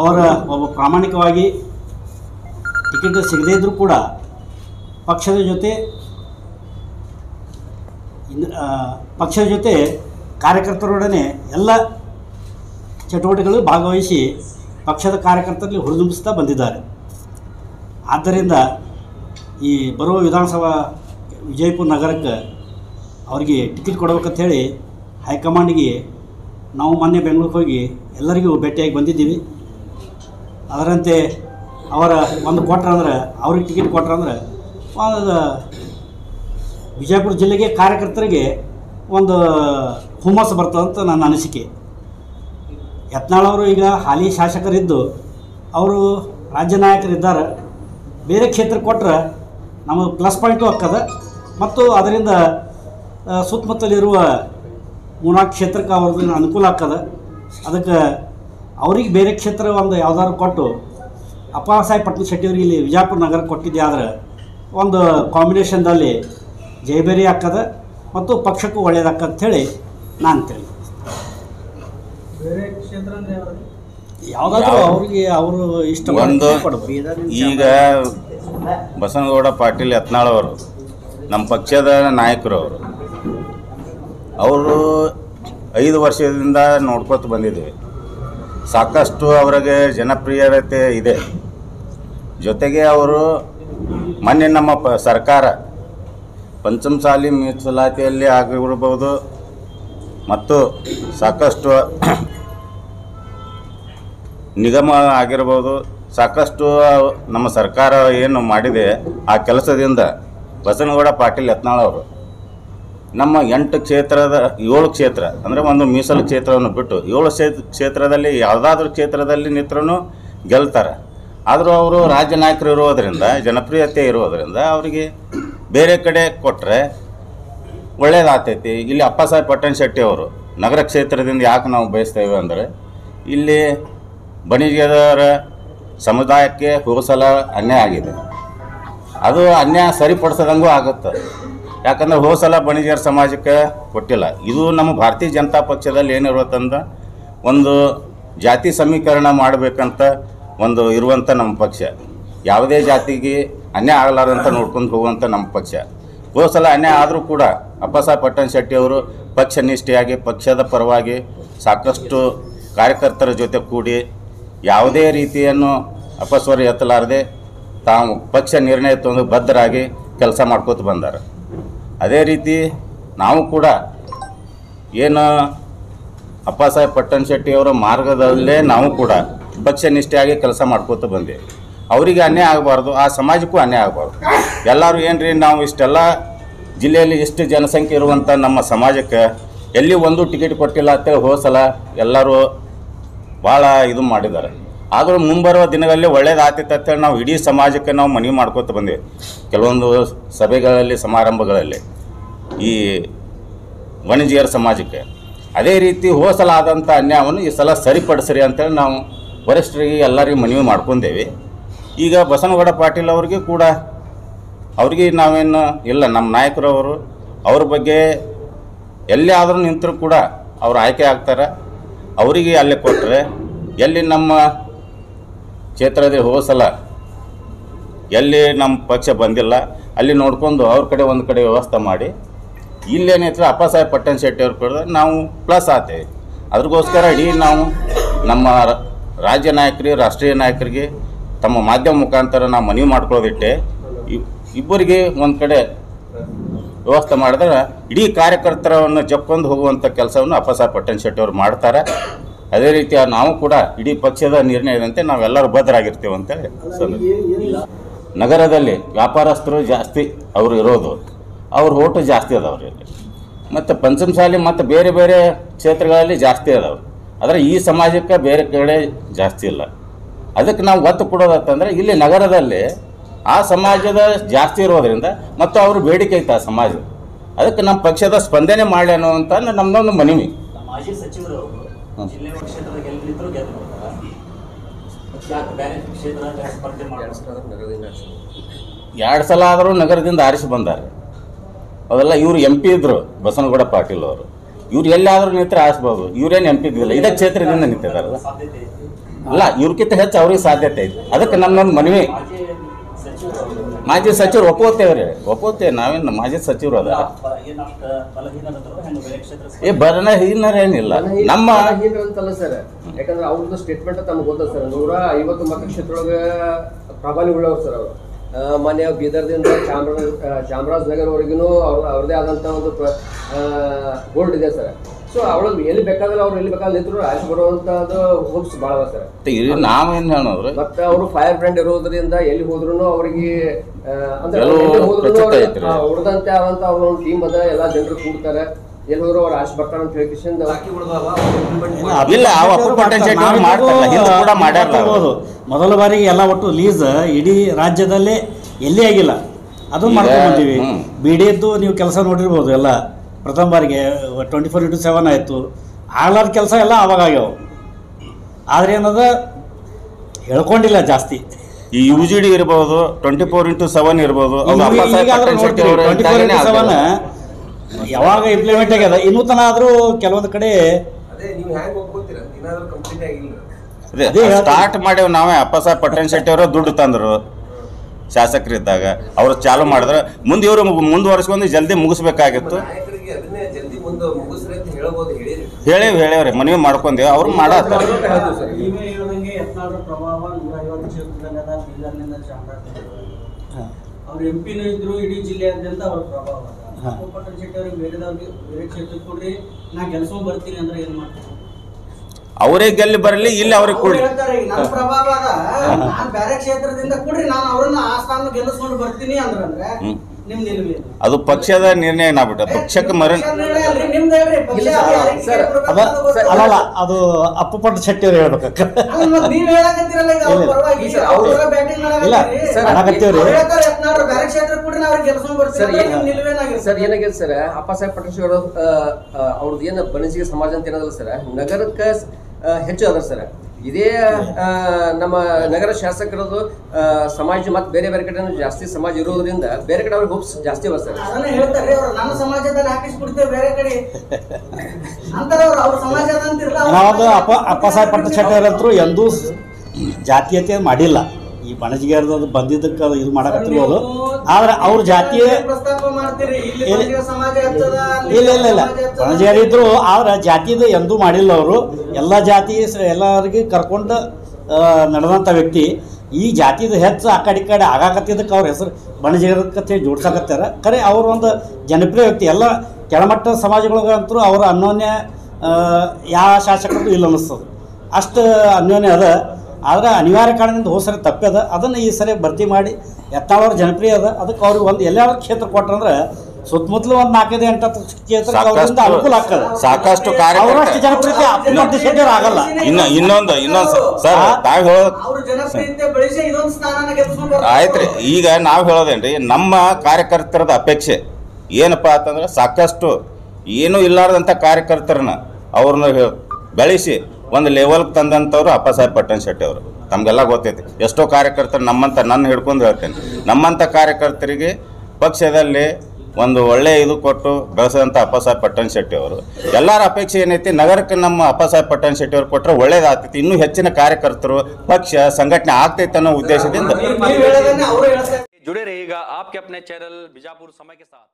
ಅವರ ಒಬ್ಬ ಪ್ರಾಮಾಣಿಕವಾಗಿ ಟಿಕೆಟ್ ಸಿಗದೇ ಇದ್ದರೂ ಕೂಡ ಪಕ್ಷದ ಜೊತೆ ಪಕ್ಷದ ಜೊತೆ ಕಾರ್ಯಕರ್ತರೊಡನೆ ಎಲ್ಲ ಚಟುವಟಿಕೆಗಳು ಭಾಗವಹಿಸಿ ಪಕ್ಷದ ಕಾರ್ಯಕರ್ತರಲ್ಲಿ ಹುರಿದುಂಬಿಸ್ತಾ ಬಂದಿದ್ದಾರೆ. ಆದ್ದರಿಂದ ಈ ಬರುವ ವಿಧಾನಸಭಾ ವಿಜಯಪುರ ನಗರಕ್ಕೆ ಅವರಿಗೆ ಟಿಕೆಟ್ ಕೊಡ್ಬೇಕಂತ ಹೇಳಿ ಹೈಕಮಾಂಡಿಗೆ ನಾವು ಮೊನ್ನೆ ಬೆಂಗಳೂರಿಗೆ ಹೋಗಿ ಎಲ್ಲರಿಗೂ ಭೇಟಿಯಾಗಿ ಬಂದಿದ್ದೀವಿ. ಅದರಂತೆ ಅವರ ಒಂದು ಕೊಟ್ರಂದ್ರೆ ಅವ್ರಿಗೆ ಟಿಕೆಟ್ ಕೊಟ್ರಂದ್ರೆ ಒಂದು ವಿಜಯಪುರ ಜಿಲ್ಲೆಗೆ ಕಾರ್ಯಕರ್ತರಿಗೆ ಒಂದು ಹುಮ್ಮಸ್ಸು ಬರ್ತದಂತ ನನ್ನ ಅನಿಸಿಕೆ. ಯತ್ನಾಳವರು ಈಗ ಹಾಲಿ ಶಾಸಕರಿದ್ದು, ಅವರು ರಾಜ್ಯ ನಾಯಕರಿದ್ದಾರೆ. ಬೇರೆ ಕ್ಷೇತ್ರಕ್ಕೆ ಕೊಟ್ಟರೆ ನಮಗೆ ಪ್ಲಸ್ ಪಾಯಿಂಟು ಹಾಕದ ಮತ್ತು ಅದರಿಂದ ಸುತ್ತಮುತ್ತಲಿರುವ ಮೂರ್ನಾಲ್ಕು ಕ್ಷೇತ್ರಕ್ಕೆ ಅವ್ರದ್ದು ಅನುಕೂಲ ಆಗ್ತದೆ. ಅದಕ್ಕೆ ಅವ್ರಿಗೆ ಬೇರೆ ಕ್ಷೇತ್ರ ಒಂದು ಯಾವ್ದಾದ್ರು ಕೊಟ್ಟು ಅಪ್ಪಾಸಾಹೇಬ್ ಪಟ್ನ ಶೆಟ್ಟಿಯವ್ರಿಗೆ ಇಲ್ಲಿ ವಿಜಯಪುರ ನಗರ ಕೊಟ್ಟಿದ್ದೆ ಆದರೆ ಒಂದು ಕಾಂಬಿನೇಷನ್ದಲ್ಲಿ ಜಯಬೇರಿ ಹಾಕದ ಮತ್ತು ಪಕ್ಷಕ್ಕೂ ಒಳ್ಳೆಯದಾಕ್ಕಂತ ಹೇಳಿ ನಾನು ತಿಳಿ? ಯಾವುದಾದ್ರೂ ಯಾವ- ಅವ್ರಿಗೆ ಅವರು ಇಷ್ಟ ಒಂದು ಈಗ ಬಸನಗೌಡ ಪಾಟೀಲ್ ಯತ್ನಾಳ್ ಅವರು ನಮ್ಮ ಪಕ್ಷದ ನಾಯಕರು ಅವರು ಅವರು ಐದು ವರ್ಷದಿಂದ ನೋಡ್ಕೊತ ಬಂದಿದ್ದೀವಿ. ಸಾಕಷ್ಟು ಅವರಿಗೆ ಜನಪ್ರಿಯತೆ ಇದೆ. ಜೊತೆಗೆ ಅವರು ಮೊನ್ನೆ ನಮ್ಮ ಪ ಸರ್ಕಾರ ಪಂಚಮಸಾಲಿ ಮೀಸಲಾತಿಯಲ್ಲಿ ಆಗಿರ್ಬೋದು ಮತ್ತು ಸಾಕಷ್ಟು ನಿಗಮ ಆಗಿರ್ಬೋದು ಸಾಕಷ್ಟು ನಮ್ಮ ಸರ್ಕಾರ ಏನು ಮಾಡಿದೆ ಆ ಕೆಲಸದಿಂದ ಬಸನಗೌಡ ಪಾಟೀಲ್ ಯತ್ನಾಳ್ ಅವರು. ನಮ್ಮ ಎಂಟು ಕ್ಷೇತ್ರದ, ಏಳು ಕ್ಷೇತ್ರ, ಅಂದರೆ ಒಂದು ಮೀಸಲು ಕ್ಷೇತ್ರವನ್ನು ಬಿಟ್ಟು, ಏಳು ಕ್ಷೇತ್ರ ಕ್ಷೇತ್ರದಲ್ಲಿ ಯಾವುದಾದ್ರೂ ಕ್ಷೇತ್ರದಲ್ಲಿ ನಿಂತರೂ ಗೆಲ್ತಾರೆ. ಆದರೂ ಅವರು ರಾಜ್ಯ ನಾಯಕರು ಇರೋದರಿಂದ ಜನಪ್ರಿಯತೆ ಇರೋದರಿಂದ ಅವರಿಗೆ ಬೇರೆ ಕಡೆ ಕೊಟ್ಟರೆ ಒಳ್ಳೆಯದಾಗ್ತೈತಿ ಇಲ್ಲಿ ಅಪ್ಪಸಾಹೇಬ್ ಪಟ್ಟಣ ಶೆಟ್ಟಿ ಅವರು, ನಗರ ಕ್ಷೇತ್ರದಿಂದ ಯಾಕೆ ನಾವು ಬಯಸ್ತೇವೆ ಅಂದರೆ, ಇಲ್ಲಿ ಬಣಿಗೆದವರ ಸಮುದಾಯಕ್ಕೆ ಹೋಗಸಲ ಅನ್ಯಾಯ ಆಗಿದೆ. ಅದು ಅನ್ಯಾಯ ಸರಿಪಡಿಸದಂಗೂ ಆಗುತ್ತೆ. ಯಾಕಂದ್ರೆ ಹೋದ ಸಲ ಬಣಿಜರ ಸಮಾಜಕ್ಕೆ ಕೊಟ್ಟಿಲ್ಲ. ಇದು ನಮ್ಮ ಭಾರತೀಯ ಜನತಾ ಪಕ್ಷದಲ್ಲಿ ಏನಿರುತ್ತಂದ್ರೆ ಒಂದು ಜಾತಿ ಸಮೀಕರಣ ಮಾಡಬೇಕಂತ ಒಂದು ಇರುವಂಥ ನಮ್ಮ ಪಕ್ಷ. ಯಾವುದೇ ಜಾತಿಗೆ ಅನ್ಯಾಯ ಆಗಲಾರಂತ ನೋಡ್ಕೊಂಡು ಹೋಗುವಂಥ ನಮ್ಮ ಪಕ್ಷ. ಹೋದ ಸಲ ಅನ್ಯಾಯ ಆದರೂ ಕೂಡ ಅಪ್ಪಸಾ ಪಟ್ಟಣ ಶೆಟ್ಟಿ ಅವರು ಪಕ್ಷ ನಿಷ್ಠೆಯಾಗಿ, ಪಕ್ಷದ ಪರವಾಗಿ ಸಾಕಷ್ಟು ಕಾರ್ಯಕರ್ತರ ಜೊತೆ ಕೂಡಿ ಯಾವುದೇ ರೀತಿಯನ್ನು ಅಪಸ್ವರ ಎತ್ತಲಾರದೆ ತಾವು ಪಕ್ಷ ನಿರ್ಣಯ ತಂದು ಬದ್ಧರಾಗಿ ಕೆಲಸ ಮಾಡ್ಕೋತ ಬಂದಾರ. ಅದೇ ರೀತಿ ನಾವು ಕೂಡ ಏನು ಅಪ್ಪಸಾಹೇಬ್ ಪಟ್ಟಣ ಶೆಟ್ಟಿಯವರ ಮಾರ್ಗದಲ್ಲೇ ನಾವು ಕೂಡ ನಿಷ್ಠೆಯಾಗಿ ಕೆಲಸ ಮಾಡ್ಕೋತ ಬಂದೇವೆ. ಅವರಿಗೆ ಅನ್ಯಾಯ ಆಗಬಾರ್ದು, ಆ ಸಮಾಜಕ್ಕೂ ಅನ್ಯಾಯ ಆಗಬಾರ್ದು. ಎಲ್ಲರೂ ಏನು ರೀ ನಾವು ಇಷ್ಟೆಲ್ಲ ಜಿಲ್ಲೆಯಲ್ಲಿ ಇಷ್ಟು ಜನಸಂಖ್ಯೆ ಇರುವಂಥ ನಮ್ಮ ಸಮಾಜಕ್ಕೆ ಎಲ್ಲಿ ಒಂದು ಟಿಕೆಟ್ ಕೊಟ್ಟಿಲ್ಲ ಅಂತೇಳಿ ಹೋದ ಸಲ ಎಲ್ಲರೂ ಭಾಳ ಇದು ಮಾಡಿದ್ದಾರೆ. ಆದರೂ ಮುಂಬರುವ ದಿನಗಳಲ್ಲಿ ಒಳ್ಳೇದಾಗ್ತಿತ್ತು ಅಂತೇಳಿ ನಾವು ಇಡೀ ಸಮಾಜಕ್ಕೆ ನಾವು ಮನವಿ ಮಾಡ್ಕೋತ ಬಂದೇವೆ. ಕೆಲವೊಂದು ಸಭೆಗಳಲ್ಲಿ, ಸಮಾರಂಭಗಳಲ್ಲಿ ಈ ವಣಿಜಿಯರ ಸಮಾಜಕ್ಕೆ. ಅದೇ ರೀತಿ ಹೋಸಲಾದಂಥ ಅನ್ಯಾಯವನ್ನು ಈ ಸಲ ಸರಿಪಡಿಸ್ರಿ ಅಂತೇಳಿ ನಾವು ವರಿಷ್ಠರಿಗೆ ಎಲ್ಲರಿಗೂ ಮನವಿ ಮಾಡ್ಕೊಂಡೇವೆ. ಈಗ ಬಸನಗೌಡ ಪಾಟೀಲ್ ಅವ್ರಿಗೆ ಕೂಡ ಅವ್ರಿಗೆ ನಾವೇನು ಇಲ್ಲ, ನಮ್ಮ ನಾಯಕರವರು ಅವ್ರ ಬಗ್ಗೆ ಎಲ್ಲಿ ಆದರೂ ನಿಂತರೂ ಕೂಡ ಅವ್ರು ಆಯ್ಕೆ ಆಗ್ತಾರೆ. ಅವರಿಗೆ ಅಲ್ಲೇ ಕೊಟ್ಟರೆ ಎಲ್ಲಿ ನಮ್ಮ ಕ್ಷೇತ್ರದಲ್ಲಿ ಹೋದ ಸಲ ಎಲ್ಲಿ ನಮ್ಮ ಪಕ್ಷ ಬಂದಿಲ್ಲ, ಅಲ್ಲಿ ನೋಡ್ಕೊಂಡು ಅವ್ರ ಕಡೆ ಒಂದು ಕಡೆ ವ್ಯವಸ್ಥೆ ಮಾಡಿ. ಇಲ್ಲೇನಿತ್ತು ಅಪ್ಪ ಸಾಹೇಬ್ ಪಟ್ಟಣ ಶೆಟ್ಟಿ ಅವ್ರ ಕಡೆ ನಾವು ಪ್ಲಸ್ ಆತೇವೆ ಅದ್ರಗೋಸ್ಕರ ಇಡೀ ನಾವು ನಮ್ಮ ರಾಜ್ಯ ನಾಯಕರಿಗೆ ರಾಷ್ಟ್ರೀಯ ನಾಯಕರಿಗೆ ತಮ್ಮ ಮಾಧ್ಯಮ ಮುಖಾಂತರ ನಾವು ಮನವಿ ಮಾಡ್ಕೊಳ್ಳೋದಿಟ್ಟೆ ಇಬ್ಬರಿಗೆ ಒಂದು ಕಡೆ ವ್ಯವಸ್ಥೆ ಮಾಡಿದ್ರೆ ಇಡೀ ಕಾರ್ಯಕರ್ತರವನ್ನು ಜಪ್ಕೊಂಡು ಹೋಗುವಂಥ ಕೆಲಸವನ್ನು ಅಪ್ಪಸಾಹೇಬ್ ಪಟ್ಟಣ ಶೆಟ್ಟಿ ಅವರು ಮಾಡ್ತಾರೆ. ಅದೇ ರೀತಿ ನಾವು ಕೂಡ ಇಡೀ ಪಕ್ಷದ ನಿರ್ಣಯದಂತೆ ನಾವೆಲ್ಲರೂ ಭದ್ರಾಗಿರ್ತೇವೆ ಅಂತೇಳಿ ನಗರದಲ್ಲಿ ವ್ಯಾಪಾರಸ್ಥರು ಜಾಸ್ತಿ ಅವರು ಇರೋದು. ಅವ್ರ ಓಟು ಜಾಸ್ತಿ ಅದಾವ್ರಿ ಇಲ್ಲಿ ಮತ್ತು ಪಂಚಮಸಾಲಿ ಮತ್ತು ಬೇರೆ ಬೇರೆ ಕ್ಷೇತ್ರಗಳಲ್ಲಿ ಜಾಸ್ತಿ ಅದಾವೆ ಆದರೆ ಈ ಸಮಾಜಕ್ಕೆ ಬೇರೆ ಕಡೆ ಜಾಸ್ತಿ ಇಲ್ಲ. ಅದಕ್ಕೆ ನಾವು ಒತ್ತು ಕೊಡೋದಂತಂದರೆ ಇಲ್ಲಿ ನಗರದಲ್ಲಿ ಆ ಸಮಾಜದ ಜಾಸ್ತಿ ಇರೋದ್ರಿಂದ ಮತ್ತು ಅವರು ಬೇಡಿಕೆ ಐತೆ ಆ ಸಮಾಜ ಅದಕ್ಕೆ ನಮ್ಮ ಪಕ್ಷದ ಸ್ಪಂದನೆ ಮಾಡಲಿ ಅಂತ ನಮ್ಮದೊಂದು ಮನವಿ. ಎರಡು ಸಲ ಆದರೂ ನಗರದಿಂದ ಆರಿಸಿ ಬಂದಾರೆ. ಅವೆಲ್ಲ ಇವ್ರು ಎಂ ಪಿ ಇದ್ರು ಬಸನಗೌಡ ಪಾಟೀಲ್ ಅವರು. ಇವ್ರು ಎಲ್ಲಾದರೂ ನಿಂತರೆ ಆರಿಸ್ಬೋದು. ಇವ್ರೇನು ಎಂ ಪಿ ಇದ್ದಿಲ್ಲ. ಇದೇ ಕ್ಷೇತ್ರದಿಂದ ನಿಂತಿದ್ದಾರಲ್ಲ ಅಲ್ಲ ಇವ್ರಕ್ಕಿಂತ ಹೆಚ್ಚು ಅವ್ರಿಗೆ ಸಾಧ್ಯತೆ ಐತೆ. ಅದಕ್ಕೆ ನಮ್ಮ ಮನವಿ. ಮಾಜಿ ಸಚಿವರು ಒಪ್ಪೋತೇವೆ ರೀ ಒಪ್ಕೋತೇವೆ ನಾವೇನು ಮಾಜಿ ಸಚಿವರು ಅದ. ಏ ಬರನ ಹೀನರ ಏನಿಲ್ಲ ನಮ್ಮ ಅಂತಲ್ಲ ಸರ್. ಯಾಕಂದ್ರೆ ಅವ್ರದ್ದು ಸ್ಟೇಟ್ಮೆಂಟ್ ತಮ್ಗೆ ಗೊತ್ತ ಸರ್. ನೂರ ಐವತ್ತು ಮತಕ್ಷೇತ್ರೊಳಗೆ ಪ್ರಾಬಲ್ಯ ಉಳ್ಳವ್ರು ಸರ್ ಅವರು. ಮನೆ ಬೀದರ್ದಿಂದ ಚಾಮರಾಜ ಚಾಮರಾಜನಗರವರೆಗೂ ಅವ್ರ ಅವ್ರದೇ ಆದಂಥ ಒಂದು ಗೋಲ್ಡ್ ಇದೆ ಸರ್. ಸೊ ಅವಳಲ್ಲಿ ಎಲ್ಲಿ ಬೇಕಾದ್ರೆ ಅವ್ರು ಎಲ್ಲಿ ಬೇಕಾದ್ರೆ ನಿಂತರು ರಾಶಿ ಬರುವಂಥದ್ದು ಹೋಪ್ಸ್ ಭಾಳ ಬರ್ತಾರೆ ನಾವೇನು ಹೇಳೋದ್ರಿ ಮತ್ತೆ ಅವರು ಫೈರ್ ಬ್ರ್ಯಾಂಡ್ ಇರೋದ್ರಿಂದ ಎಲ್ಲಿ ಹೋದ್ರು ಅವರಿಗೆ ಅಂದ್ರೆ ಉಳಿದಂತೆ ಆದಂತ ಅವ್ರ ಒಂದು ಟೀಮ್ ಅದ ಎಲ್ಲಾ ಜನರು ಕೂಡ್ತಾರೆ. ಎಲ್ಲಿ ಹೋದ್ರು ಅವ್ರು ಆಶೆ ಬರ್ತಾರ ಅಂತ ಹೇಳಿ ಇಲ್ಲ, ಕೂಡ ಮೊದಲ ಬಾರಿಗೆ ಎಲ್ಲ ಒಟ್ಟು ಲೀಸ್ ಇಡೀ ರಾಜ್ಯದಲ್ಲಿ ಎಲ್ಲಿ ಆಗಿಲ್ಲ. ಅದು ಮಾಡ್ಕೊಂಡು ಬಂದೀವಿ. ಹ್ಮ್. ಬಿ ನೀವು ಕೆಲಸ ನೋಡಿರ್ಬೋದು ಎಲ್ಲ. ಪ್ರಥಮ ಬಾರಿಗೆ ಟ್ವೆಂಟಿ ಫೋರ್ ಇಂಟು ಸೆವೆನ್ ಆಯಿತು. ಆಗ್ಲಾರ್ದ ಕೆಲಸ ಎಲ್ಲ ಅವಾಗ ಆಗ್ಯಾವ. ಆದ್ರೆ ಏನದ? ಹೇಳ್ಕೊಂಡಿಲ್ಲ ಜಾಸ್ತಿ. ಈ ಯು ಜಿ ಡಿ ಇರ್ಬೋದು ಟ್ವೆಂಟಿ ಫೋರ್ ಇಂಟು ಸೆವೆನ್ ಇರ್ಬೋದು ಟ್ವೆಂಟಿ ಫೋರ್ ಇಂಟು ಸೆವೆನ್. ಯಾವಾಗ ಇಂಪ್ಲಿಮೆಂಟ್ ಆಗ್ಯದ? ಇನ್ನೂ ತನ ಆದರೂ ಕೆಲವೊಂದು ಕಡೆ ಅದೇ ನೀವು ಹ್ಯಾಂಗ್ ಒಪ್ಕೋತೀರಾ? ಏನಾದ್ರೂ ಕಂಪ್ಲೀಟ್ ಆಗಿಲ್ಲ ಅದೇ ಅದೇ ಹೇಳ್ತೀನಿ. ಸ್ಟಾರ್ಟ್ ಮಾಡೇವ್ ನಾವೇ. ಅಪ್ಪ ಸಾಹೇಬ್ ಪಟ್ಟಣ ಶೆಟ್ಟಿ ಅವರು ದುಡ್ಡು ತಂದರು. ಶಾಸಕರಿದ್ದಾಗ. ಅವರು ಚಾಲು ಮಾಡಿದ್ರೆ. ಮುಂದೆ ಇವರು ಮುಂದುವರ್ಸ್ಕೊಂಡು ಜಲ್ದಿ ಮುಗಿಸ್ಬೇಕಾಗಿತ್ತು. ಹೇಳೇವ್ ಹೇಳೇವ್ರಿ ಮನವಿ ಮಾಡ್ಕೊಂಡೆ ಅವ್ರು ಎಂ ಪಿನೂ ಇದ್ರು ಇಡೀ ಜಿಲ್ಲೆಯಾದ್ಯಂತ ಅವ್ರ ಪ್ರಭಾವ ಹಾ. ಅದ ಪಟ್ಟಣ ಶೆಟ್ಟಿ ಅವ್ರಿಗೆ ಬೇರೆದವ್ರಿಗೆ ಬೇರೆ ಕ್ಷೇತ್ರಕ್ಕೆ ಕೊಡ್ರಿ. ನಾ ಗೆಲ್ಸ್ಕೊಂಡ್ ಬರ್ತೀನಿ ಅಂದ್ರೆ ಏನ್ ಮಾಡ್ತೀನಿ ಅವರೇ ಗೆಲ್ಲಿ ಬರಲಿ ಇಲ್ಲಿ ಅವ್ರಿಗೆ ಅವ್ರು ಕೊಡಿ ನನ್ನ ಪ್ರಭಾವ ಅದ. ನಾನ್ ಬೇರೆ ಕ್ಷೇತ್ರದಿಂದ ಕೊಡ್ರಿ. ನಾನು ಅವ್ರನ್ನ ಆ ಸ್ಥಾನ ಗೆಲ್ಲಿಸ್ಕೊಂಡು ಬರ್ತೀನಿ ಅಂದ್ರೆ ಅದು ಪಕ್ಷದ ನಿರ್ಣಯ ನಾಗ್ಬಿಟ್ಟ ಪಕ್ಷಕ್ಕೆ ಮರ ಇಲ್ಲ, ಅದು ಅಪ್ಪಪಟ್ಟ ಸರ್, ಅದ ಅನ್ನೋದು ಗೊತ್ತಿಲ್ಲ. ಅದು ಅಪ್ಪು ಪಟ್ಟ ಶೆಟ್ಟಿ ಅವ್ರು ಹೇಳ್ಬೇಕ. ಅಲ್ಲ, ಇಲ್ಲ. ಸರ್, ಇಲ್ಲ. ಸರ್, ಏನಾಗಿದೆ ಸರ್ ಅಪ್ಪ ಸಾಹೇಬ್ ಪಟೇಲ್ ಅವರು ಅವ್ರದ್ದು ಏನು ಬಣಜಿಗೆ ಸಮಾಜ ಅಂತ ಏನದಲ್ಲ ಸರ್ ನಗರಕ್ಕೆ ಹೆಚ್ಚು ಅದ ಸರ್ ಇದೇ ನಮ್ಮ ನಗರ ಶಾಸಕರದು ಸಮಾಜ ಮತ್ತು ಬೇರೆ ಬೇರೆ ಕಡೆ ಜಾಸ್ತಿ ಸಮಾಜ ಇರೋದ್ರಿಂದ ಬೇರೆ ಕಡೆ ಅವ್ರಿಗೆ ಹೋಪ್ಸ್ ಜಾಸ್ತಿ ಬರ್ತಾರೆ ಸರ್ ಹೇಳ್ತಾರೆ ಅಪ್ಪ ಅಪ್ಪ ಸಾಹೇಬ್ ಪಟ್ಟ ಎಂದೂ ಸ್- ಜಾತೀಯತೆ ಮಾಡಿಲ್ಲ. ಈ ಬಣಜಿಗಾರದ ಬಂದಿದ್ದಕ್ಕೆ ಅದು ಇದು ಮಾಡಕತ್ತಿರ್ಬೋದು ಆದ್ರೆ ಅವ್ರ ಜಾತಿಯ ಇಲ್ಲಿ ಇಲ್ಲ. ಇಲ್ಲ ಇಲ್ಲ ಬಣಜಿಗಾರಿದ್ರು ಆದ್ರೆ ಜಾತಿದು ಎಂದೂ ಮಾಡಿಲ್ಲ ಅವರು. ಎಲ್ಲ ಜಾತಿ ಎಲ್ಲರಿಗೆ ಕರ್ಕೊಂಡು ನಡೆದಂಥ ವ್ಯಕ್ತಿ. ಈ ಜಾತಿದು ಹೆಚ್ಚು ಆ ಕಡೆ ಈ ಕಡೆ ಆಗಾಕತ್ತಿದ್ದಕ್ಕೆ ಅವ್ರ ಹೆಸರು ಬಣಜಿಗರ ಕಥೆ ಜೋಡ್ಸಾಕತ್ತಾರ. ಖರೆ ಅವ್ರ ಒಂದು ಜನಪ್ರಿಯ ವ್ಯಕ್ತಿ. ಎಲ್ಲ ಕೆಳಮಟ್ಟ ಸಮಾಜಗಳಿಗಂತೂ ಅವರ ಅನ್ಯೋನ್ಯ ಯಾವ ಶಾಸಕರು ಇಲ್ಲ ಅನ್ನಿಸ್ತದೆ. ಅಷ್ಟು ಅನ್ಯೋನ್ಯ ಅದ. ಆದ್ರೆ ಅನಿವಾರ್ಯ ಕಾರಣದಿಂದ ಹೋದ ಸರಿ ತಪ್ಪದ ಅದನ್ನು ಈ ಸರಿ ಭರ್ತಿ ಮಾಡಿ ಎತ್ತಾಳವ್ರ ಜನಪ್ರಿಯ ಅದ. ಅದಕ್ಕೆ ಅವ್ರಿಗೆ ಒಂದು ಎಲ್ಲಾದ್ರೂ ಕ್ಷೇತ್ರ ಕೊಟ್ರಂದ್ರೆ ಸುತ್ತಮುತ್ತಲು ಒಂದು ನಾಲ್ಕೈದು ಎಂಟು ಕ್ಷೇತ್ರ ಅವರಿಂದ ಅನುಕೂಲ ಆಗ್ತದೆ. ಸಾಕಷ್ಟು ಅವರಷ್ಟು ಜನಪ್ರಿಯತೆ ಇನ್ನು ಶೆಟ್ಟರ್ ಆಗಲ್ಲ. ಇನ್ನ ಇನ್ನೊಂದು ಇನ್ನೊಂದು ಸರ್ ತಾವು ಹೇಳೋದು ಅವ್ರ ಜನಪ್ರಿಯತೆ ಬೆಳೆಸಿ ಇದೊಂದು ಸ್ಥಾನನ ಗೆಲ್ಸ್ಕೊಂಡ್ ಬರ್ತಾರೆ. ಆಯ್ತ್ರಿ ಈಗ ನಾವು ಹೇಳೋದೇನ್ರಿ ನಮ್ಮ ಕಾರ್ಯಕರ್ತರದ ಅಪೇಕ್ಷೆ ಏನಪ್ಪ ಅಂತಂದ್ರೆ ಸಾಕಷ್ಟು ಏನೂ ಇಲ್ಲಾರ್ದಂಥ ಕಾರ್ಯಕರ್ತರನ್ನ ಅವ್ರನ್ನ ಬೆಳೆಸಿ ಒಂದು ಲೆವೆಲ್ಗೆ ತಂದಂಥವ್ರು ಅಪ್ಪ ಸಾಹೇಬ್ ಪಟ್ಟಣ ಶೆಟ್ಟಿ ಅವರು ತಮಗೆಲ್ಲ ಗೊತ್ತೈತಿ ಎಷ್ಟೋ ಕಾರ್ಯಕರ್ತರು ನಮ್ಮಂಥ ನನ್ನ ಹಿಡ್ಕೊಂಡು ಹೇಳ್ತೇನೆ ನಮ್ಮಂಥ ಕಾರ್ಯಕರ್ತರಿಗೆ ಪಕ್ಷದಲ್ಲಿ ಒಂದು ಒಳ್ಳೆ ಇದು ಕೊಟ್ಟು ಬೆಳೆಸಿದಂಥ ಅಪ್ಪ ಸಾಹೇಬ್ ಪಟ್ಟಣ ಶೆಟ್ಟಿ ಅವರು ಎಲ್ಲರ ಅಪೇಕ್ಷೆ ಏನೈತಿ ನಗರಕ್ಕೆ ನಮ್ಮ ಅಪ್ಪ ಸಾಹೇಬ್ ಪಟ್ಟಣ ಶೆಟ್ಟಿ ಅವರು ಕೊಟ್ಟರೆ ಒಳ್ಳೇದಾಗ್ತೈತಿ ಇನ್ನೂ ಹೆಚ್ಚಿನ ಕಾರ್ಯಕರ್ತರು ಪಕ್ಷ ಸಂಘಟನೆ ಆಗ್ತೈತೆ ಅನ್ನೋ ಉದ್ದೇಶದಿಂದ ನೀವ್- ನೀವ್ ಹೇಳೋದನ್ನ ಅವ್ರು ಹೇಳ್ತಾರೆ जुड़े रहिएगा आपके अपने चैनल बीजापुर समय के साथ